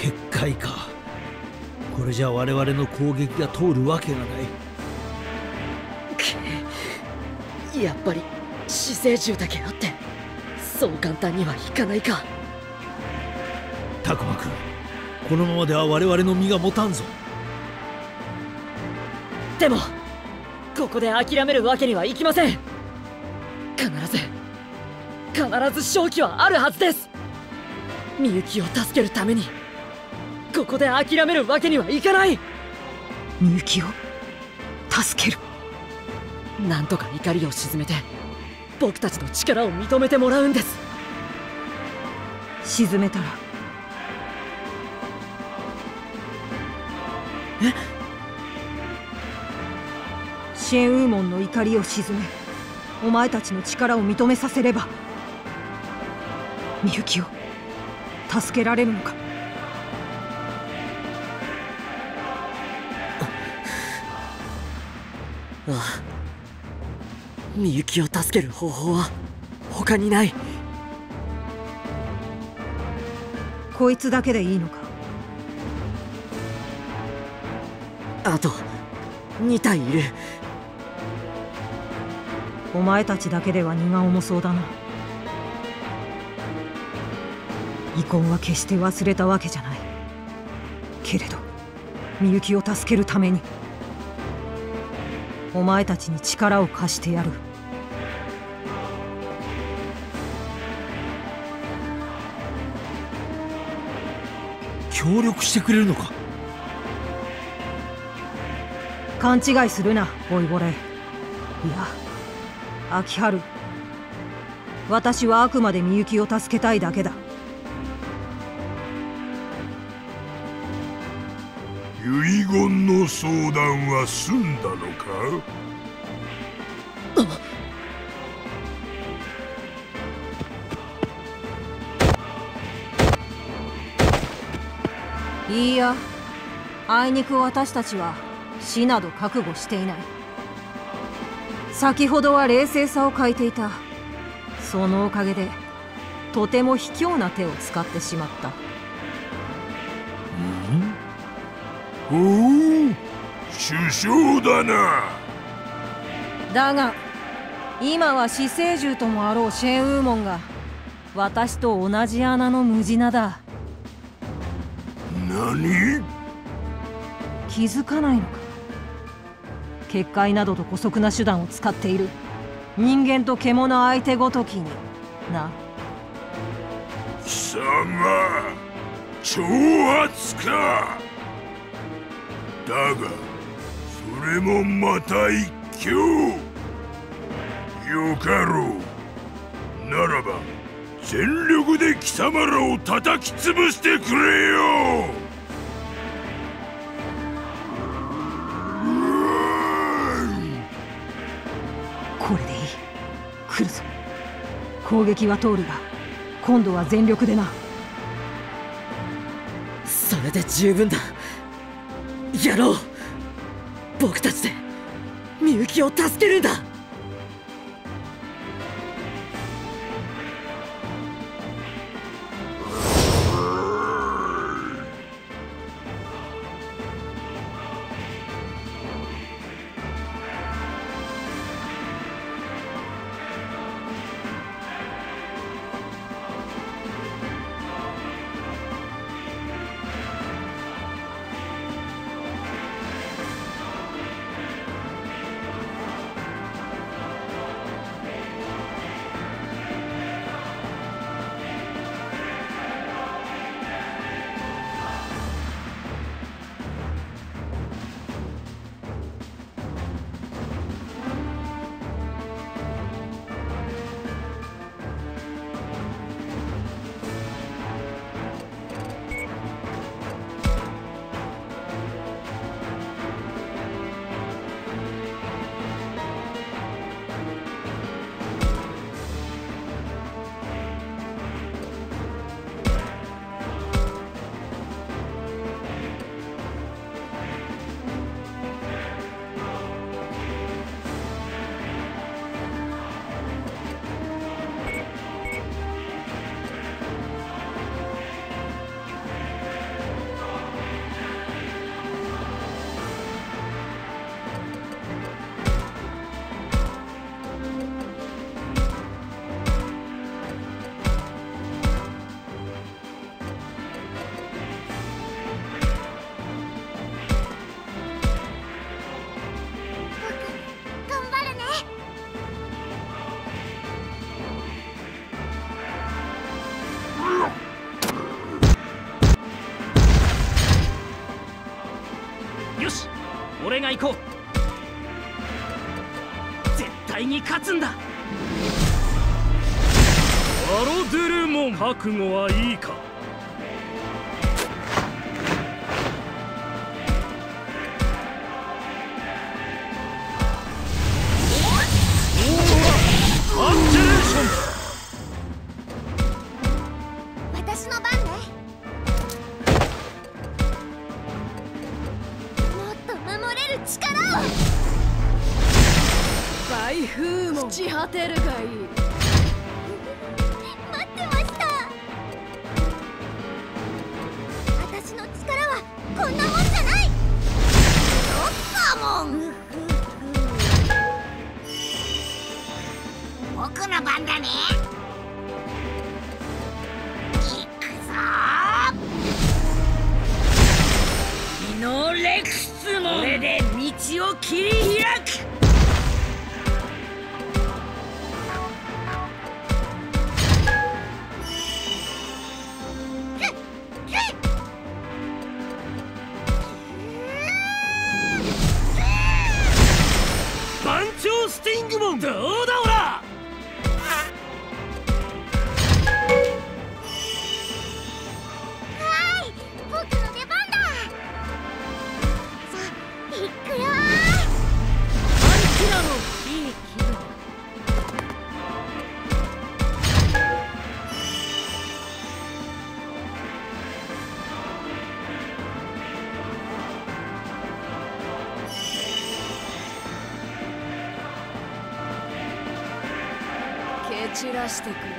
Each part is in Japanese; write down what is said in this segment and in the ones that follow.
結界か。これじゃ我々の攻撃が通るわけがない。やっぱり死生獣だけあってそう簡単にはいかないか。タクマ君このままでは我々の身が持たんぞ。でもここで諦めるわけにはいきません。必ず必ず勝機はあるはずです。みゆきを助けるためにここで諦めるわけにはいかない。みゆきを助ける。なんとか怒りを鎮めて僕たちの力を認めてもらうんです。沈めたら。え？シェンウーモンの怒りを鎮めお前たちの力を認めさせればみゆきを助けられるのか？ああみゆきを助ける方法は他にない。こいつだけでいいのか？あと2体いる。お前たちだけでは荷が重そうだな。遺恨は決して忘れたわけじゃない。けれどみゆきを助けるためにお前たちに力を貸してやる。協力してくれるのか？勘違いするな老いぼれいや秋春。私はあくまでみゆきを助けたいだけだ相談は済んだのか？いいや。あいにく私たちは死など覚悟していない。先ほどは冷静さを欠いていた。そのおかげでとても卑怯な手を使ってしまった。おお？首相だな。だが今は死生獣ともあろうシェンウーモンが私と同じ穴のムジナだ。何？気づかないのか？結界などと姑息な手段を使っている。人間と獣相手ごときにな。貴様挑発か。だがそれもまた一興。よかろう。ならば全力で貴様らを叩き潰してくれよ。これでいい。来るぞ。攻撃は通るが今度は全力でな。それで十分だ。やろう僕たちでみゆきを助けるんだ勝つんだ。アロデルモン。覚悟はいいか？散らしてくれよ。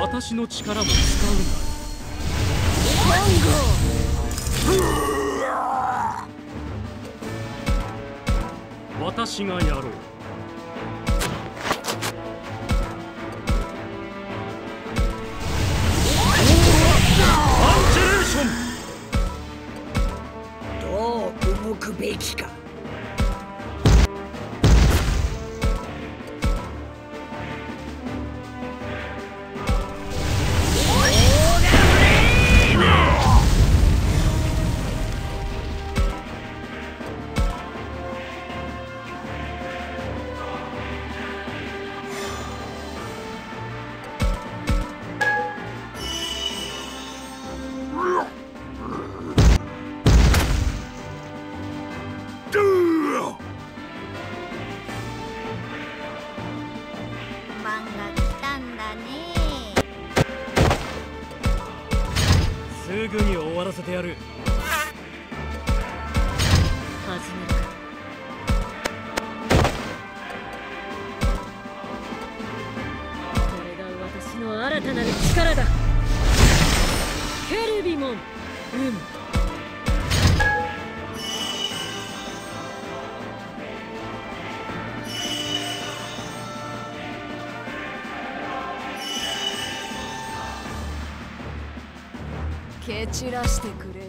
私の力も使うなマンゴー。私がやろう。ン運蹴散らしてくれ。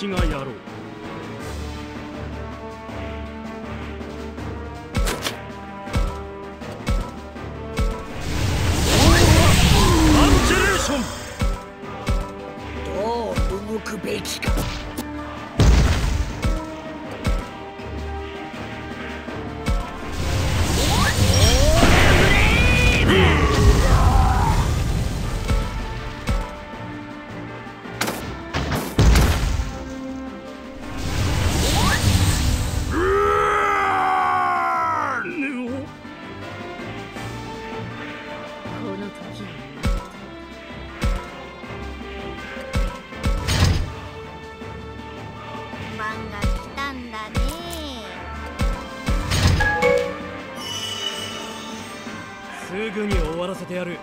私がやろう。らせてやる。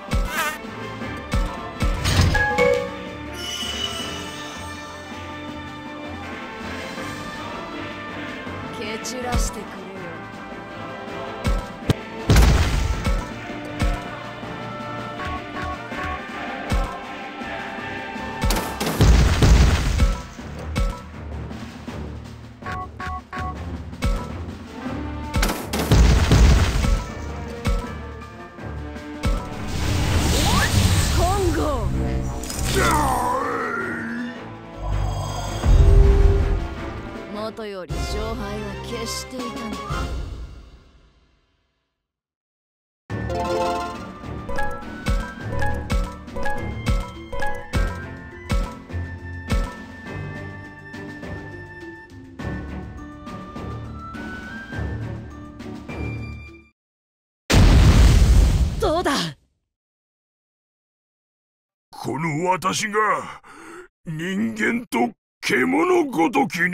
蹴散らしてくる。この私が人間と獣ごときに。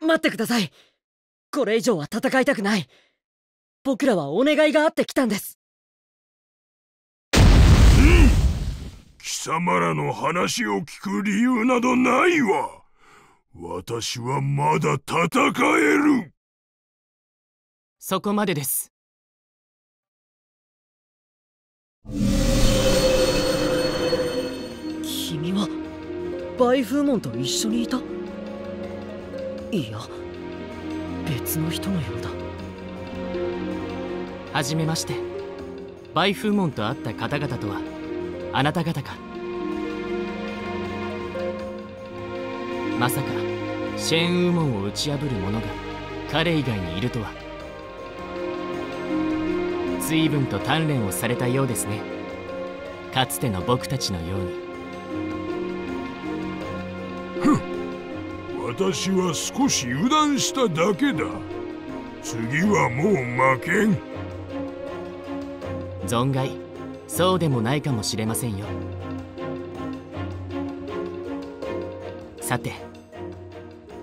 待ってください。これ以上は戦いたくない。僕らはお願いがあって来たんです。貴様らの話を聞く理由などないわ。私はまだ戦える。そこまでですバイフーモンと一緒にいた。いや別の人のようだ。はじめまして。バイフーモンと会った方々とはあなた方か。まさかシェーンウーモンを打ち破る者が彼以外にいるとは。随分と鍛錬をされたようですね。かつての僕たちのように。私は少し油断しただけだ。次はもう負けん。存外。そうでもないかもしれませんよ。さて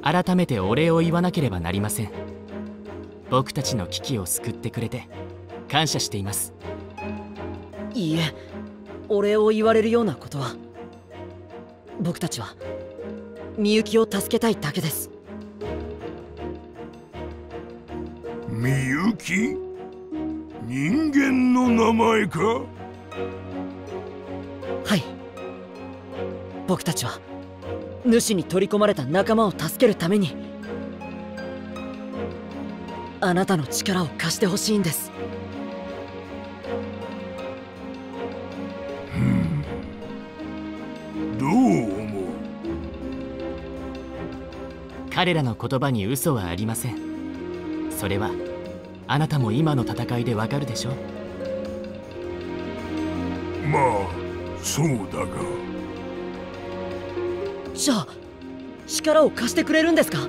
改めてお礼を言わなければなりません。僕たちの危機を救ってくれて感謝しています。いいえお礼を言われるようなことは。僕たちはみゆきを助けたいだけです。みゆき？人間の名前か？はい。僕たちは主に取り込まれた仲間を助けるためにあなたの力を貸してほしいんです彼らの言葉に嘘はありません。それはあなたも今の戦いでわかるでしょまあそうだが。じゃあ力を貸してくれるんですか？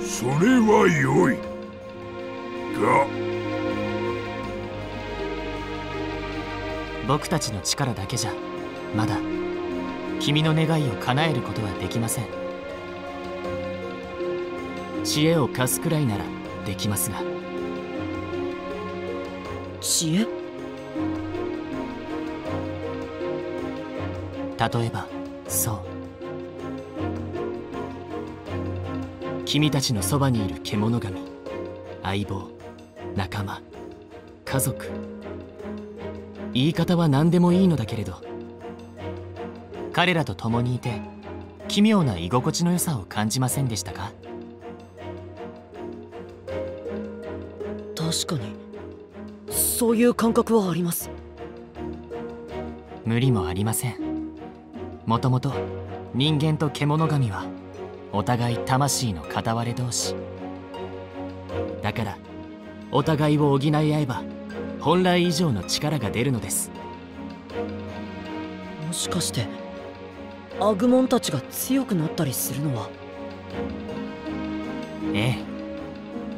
それは良い。が。僕たちの力だけじゃまだ君の願いを叶えることはできません知恵を貸すくらいならできますが。知恵？例えばそう。君たちのそばにいる獣神相棒仲間家族。言い方は何でもいいのだけれど彼らと共にいて奇妙な居心地の良さを感じませんでしたか？確かに。そういう感覚はあります。無理もありません。もともと人間と獣神はお互い魂の片割れ同士。だからお互いを補い合えば本来以上の力が出るのです。もしかしてアグモンたちが強くなったりするのは？ええ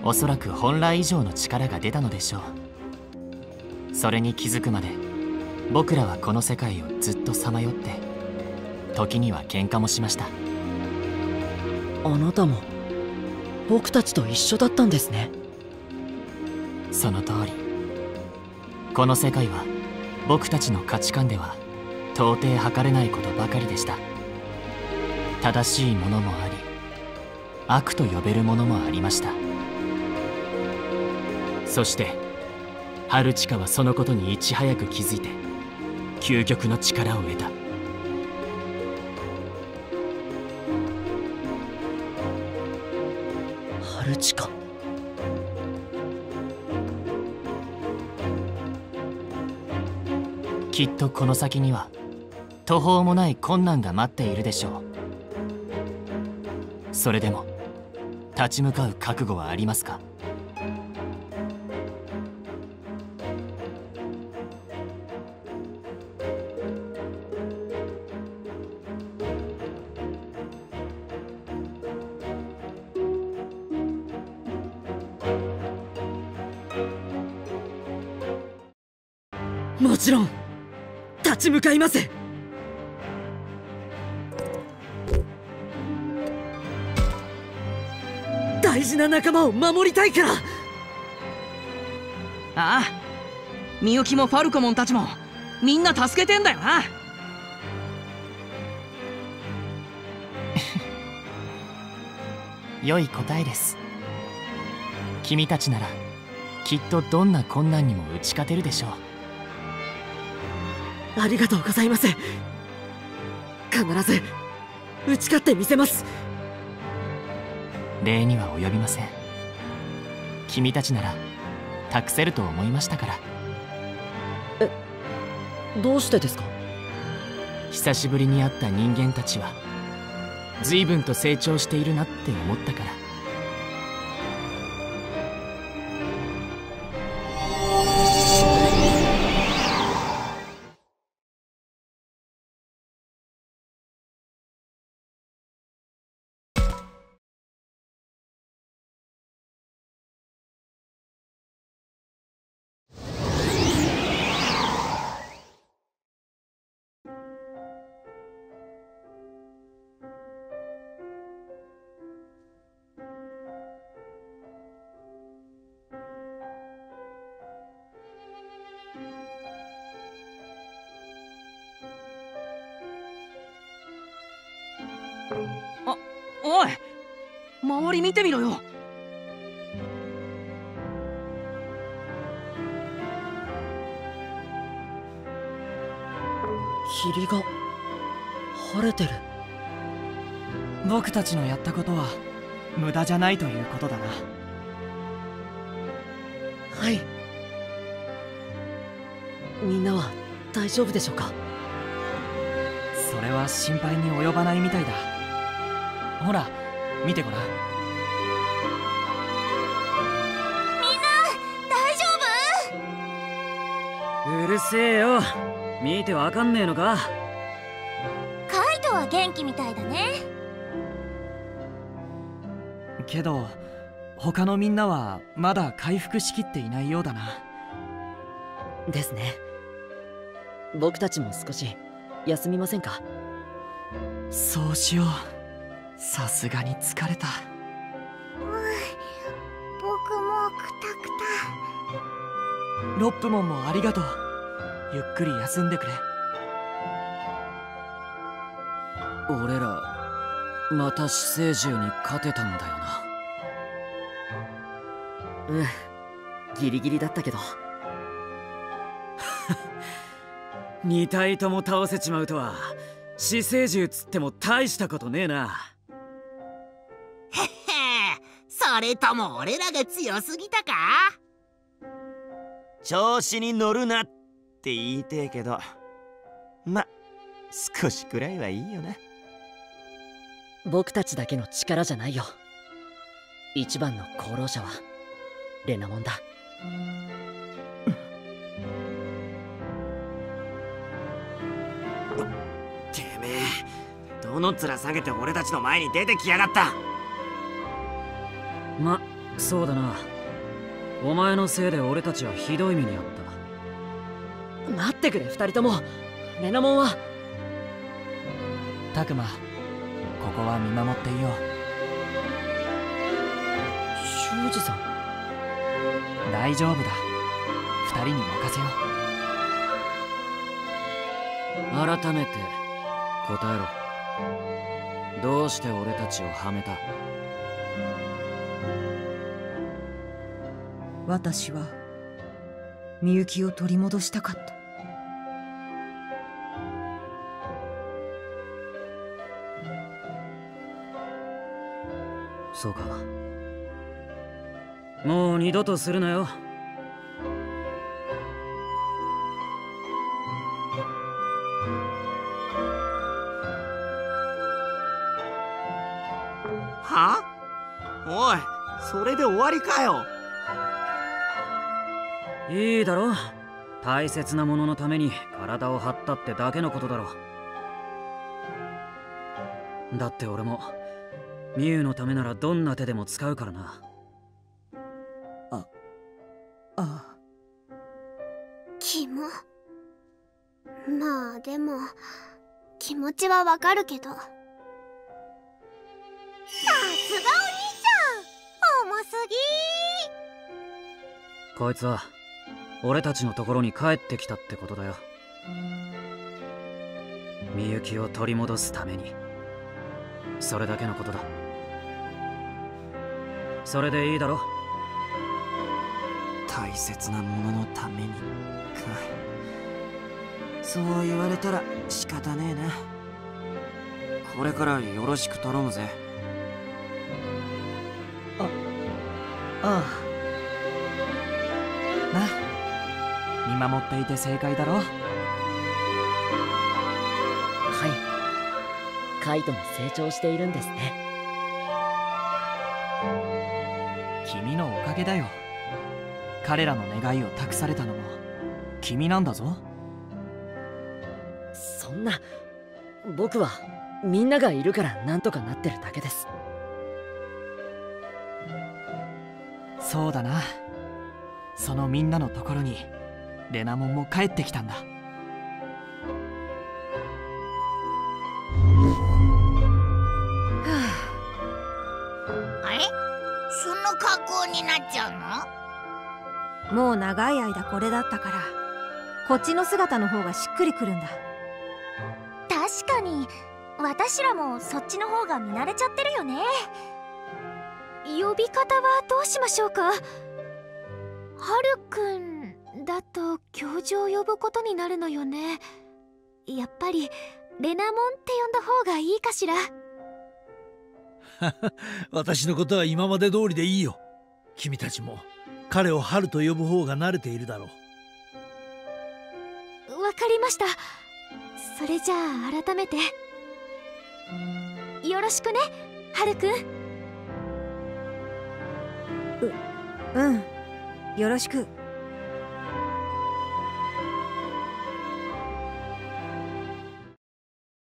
おそらく本来以上の力が出たのでしょう。それに気づくまで僕らはこの世界をずっとさまよって時には喧嘩もしました。あなたも僕たちと一緒だったんですね。その通り。この世界は僕たちの価値観では到底測れないことばかりでした。正しいものもあり悪と呼べるものもありましたそして春近はそのことにいち早く気づいて究極の力を得た。春近きっとこの先には途方もない困難が待っているでしょそれでも立ち向かう覚悟はありますか？もちろん立ち向かいます。大事な仲間を守りたいから。ああみゆきもファルコモンたちもみんな助けてんだよな。良い答えです。君たちならきっとどんな困難にも打ち勝てるでしょうありがとうございます。必ず打ち勝ってみせます。礼には及びません。君たちなら託せると思いましたから。えどうしてですか？久しぶりに会った人間たちは随分と成長しているなって思ったから周り見てみろよ。霧が晴れてる。僕たちのやったことは無駄じゃないということだな。はい。みんなは大丈夫でしょうか？それは心配に及ばないみたいだ。ほら見てごらん。みんな大丈うるせえよ。見てわかんねえのか？夫カイトは元気みたいだね。けど他のみんなはまだ回復しきっていないようだな。ですね。僕たちも少し休みませんか？そうしようさすがに疲れた。僕もくたくた。ロップモンもありがとう。ゆっくり休んでくれ。俺らまた死生獣に勝てたんだよな。うんギリギリだったけど。2体とも倒せちまうとは死生獣つっても大したことねえなそれとも俺らが強すぎたか？調子に乗るなって言いてえけどま少しくらいはいいよな僕たちだけの力じゃないよ。一番の功労者はレナモンだ。てめえどの面下げて俺たちの前に出てきやがったまそうだな。お前のせいで俺たちはひどい目にあった。待ってくれ二人とも。レナモンは。タクマここは見守っていよう。修二さん。大丈夫だ。二人に任せよう。改めて答えろ。どうして俺たちをはめた？私はみゆきを取り戻したかった。そうか。もう二度とするなよ。は？おいそれで終わりかよいいだろ大切なもののために体を張ったってだけのことだろだって俺もミュウのためならどんな手でも使うからな。ああキモまあでも気持ちはわかるけど。さすがお兄ちゃん！重すぎこいつは俺たちのところに帰ってきたってことだよ。みゆきを取り戻すために。それだけのことだ。それでいいだろ大切なもののためにか。そう言われたら仕方ねえな。これからよろしく頼むぜ。ああ見守っていて正解だろはい。カイトも成長しているんですね。君のおかげだよ。彼らの願いを託されたのも君なんだぞ。そんな僕はみんながいるからなんとかなってるだけです。そうだな。そのみんなのところにレナモンも帰ってきたんだ。あ。れ？その格好になっちゃうの？もう長い間これだったからこっちの姿の方がしっくりくるんだ。確かに私らもそっちの方が見慣れちゃってるよね。呼び方はどうしましょうか？はるくんだと教授を呼ぶことになるのよね。やっぱりレナモンって呼んだ方がいいかしら？私のことは今まで通りでいいよ。君たちも彼を春と呼ぶ方が慣れているだろう。わかりました。それじゃあ改めて。よろしくねはるくん。うん。よろしく